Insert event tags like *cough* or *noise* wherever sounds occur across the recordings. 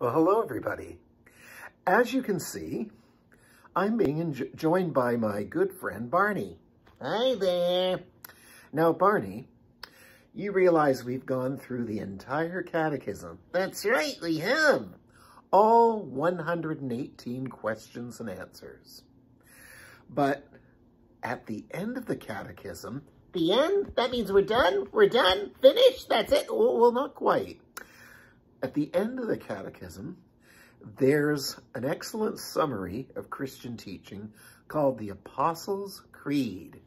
Well, hello, everybody. As you can see, I'm being joined by my good friend, Barney. Hi there. Now, Barney, you realize we've gone through the entire catechism. That's right, we have. All 118 questions and answers. But at the end of the catechism... The end? That means we're done? We're done? Finished? That's it? Well, not quite. At the end of the Catechism, there's an excellent summary of Christian teaching called the Apostles' Creed.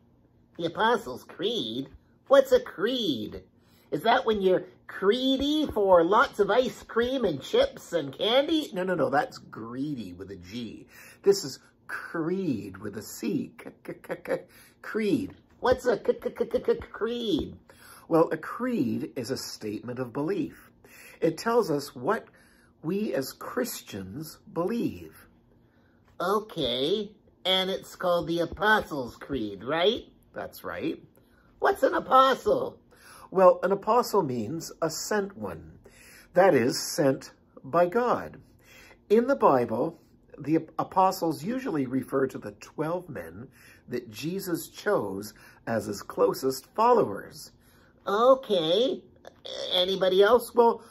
The Apostles' Creed? What's a creed? Is that when you're creedy for lots of ice cream and chips and candy? No, no, no, that's greedy with a G. This is creed with a C. Creed. What's a creed? Well, a creed is a statement of belief. It tells us what we as Christians believe. Okay, and it's called the Apostles' Creed, right? That's right. What's an apostle? Well, an apostle means a sent one. That is, sent by God. In the Bible, the apostles usually refer to the 12 men that Jesus chose as his closest followers. Okay. Anybody else? Well,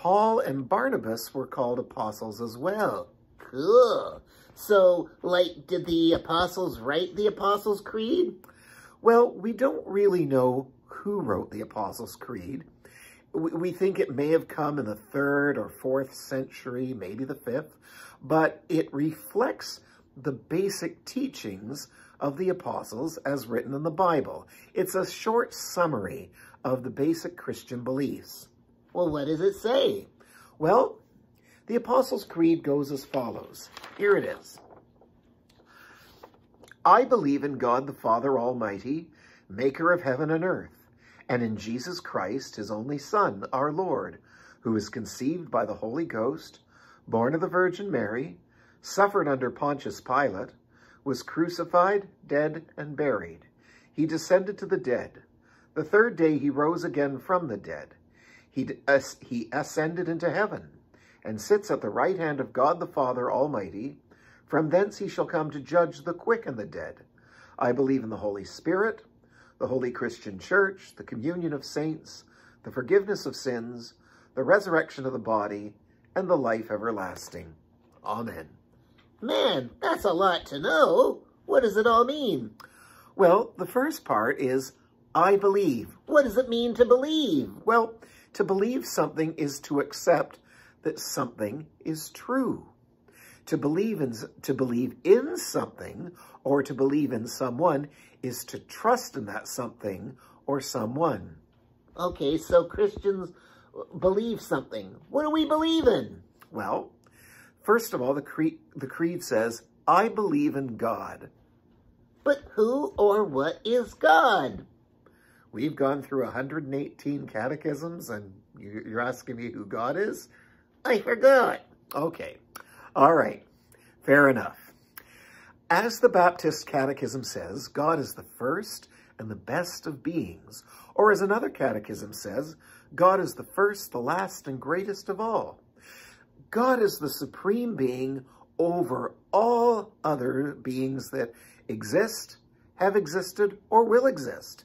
Paul and Barnabas were called apostles as well. Cool. So, like, did the apostles write the Apostles' Creed? Well, we don't really know who wrote the Apostles' Creed. We think it may have come in the third or fourth century, maybe the fifth, but it reflects the basic teachings of the apostles as written in the Bible. It's a short summary of the basic Christian beliefs. Well, what does it say? Well, the Apostles' Creed goes as follows. Here it is. I believe in God the Father Almighty, maker of heaven and earth, and in Jesus Christ, his only Son, our Lord, who was conceived by the Holy Ghost, born of the Virgin Mary, suffered under Pontius Pilate, was crucified, dead, and buried. He descended to the dead. The third day he rose again from the dead. He, he ascended into heaven and sits at the right hand of God the Father Almighty. From thence he shall come to judge the quick and the dead. I believe in the Holy Spirit, the holy Christian church, the communion of saints, the forgiveness of sins, the resurrection of the body, and the life everlasting. Amen. Man, that's a lot to know. What does it all mean? Well, the first part is, I believe. What does it mean to believe? Well, to believe something is to accept that something is true. To believe in, to believe in something or to believe in someone is to trust in that something or someone. Okay, so Christians believe something. What do we believe in? Well, first of all, the creed, the creed says, I believe in God. But who or what is God? We've gone through 118 catechisms and you're asking me who God is? I forgot. Okay. All right. Fair enough. As the Baptist Catechism says, God is the first and the best of beings. Or as another catechism says, God is the first, the last, and greatest of all. God is the supreme being over all other beings that exist, have existed, or will exist.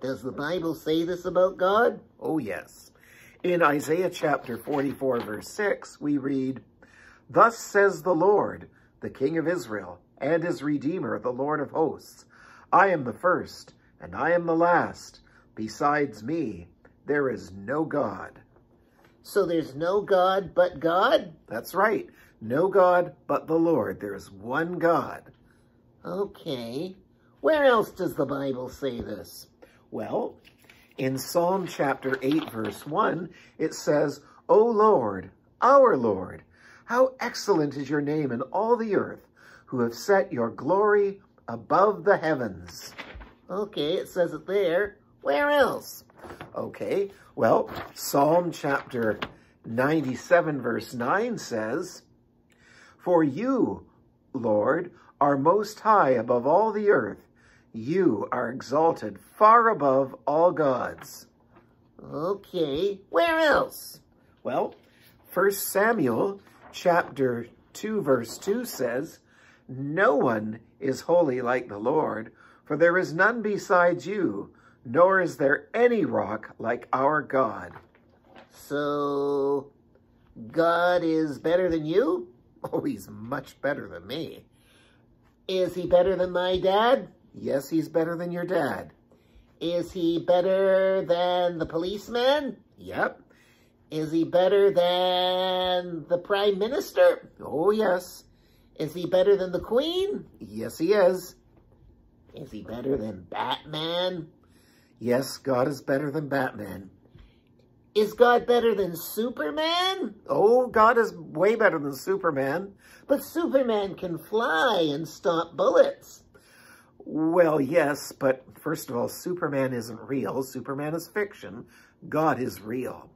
Does the Bible say this about God? Oh, yes. In Isaiah chapter 44, verse 6, we read, Thus says the Lord, the King of Israel, and his Redeemer, the Lord of hosts, I am the first, and I am the last. Besides me, there is no God. So there's no God but God? That's right. No God but the Lord. There's one God. Okay. Where else does the Bible say this? Well, in Psalm chapter 8, verse 1, it says, O Lord, our Lord, how excellent is your name in all the earth, who have set your glory above the heavens. Okay, it says it there. Where else? Okay, well, Psalm chapter 97, verse 9 says, For you, Lord, are most high above all the earth. You are exalted far above all gods. Okay, where else? Well, 1 Samuel chapter 2 verse 2 says, No one is holy like the Lord, for there is none besides you, nor is there any rock like our God. So, God is better than you? *laughs* Oh, he's much better than me. Is he better than my dad? Yes, he's better than your dad. Is he better than the policeman? Yep. Is he better than the prime minister? Oh, yes. Is he better than the queen? Yes, he is. Is he better than Batman? Yes, God is better than Batman. Is God better than Superman? Oh, God is way better than Superman. But Superman can fly and stop bullets. Well, yes, but first of all, Superman isn't real. Superman is fiction. God is real.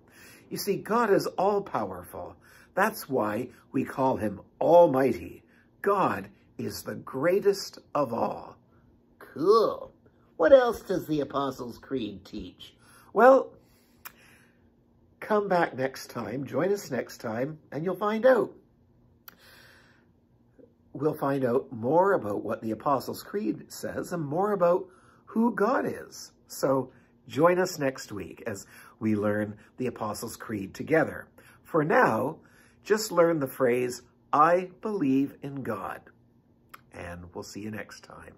You see, God is all-powerful. That's why we call him Almighty. God is the greatest of all. Cool. What else does the Apostles' Creed teach? Well, come back next time, join us next time, and you'll find out. We'll find out more about what the Apostles' Creed says and more about who God is. So join us next week as we learn the Apostles' Creed together. For now, just learn the phrase, I believe in God. And we'll see you next time.